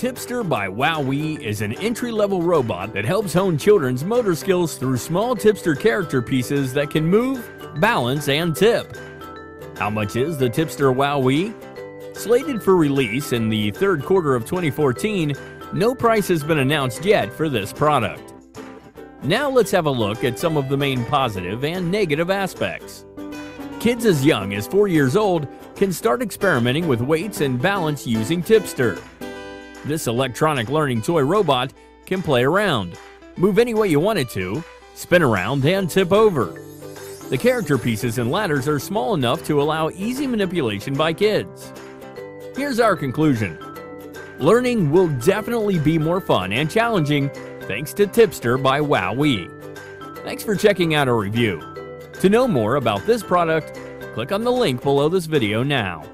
Tipster by WowWee is an entry-level robot that helps hone children's motor skills through small Tipster character pieces that can move, balance, and tip. How much is the Tipster WowWee? Slated for release in the third quarter of 2014, no price has been announced yet for this product. Now let's have a look at some of the main positive and negative aspects. Kids as young as 4 years old can start experimenting with weights and balance using Tipster. This electronic learning toy robot can play around, move any way you want it to, spin around, and tip over. The character pieces and ladders are small enough to allow easy manipulation by kids. Here's our conclusion. Learning will definitely be more fun and challenging thanks to Tipster by WowWee. Thanks for checking out our review. To know more about this product, click on the link below this video now.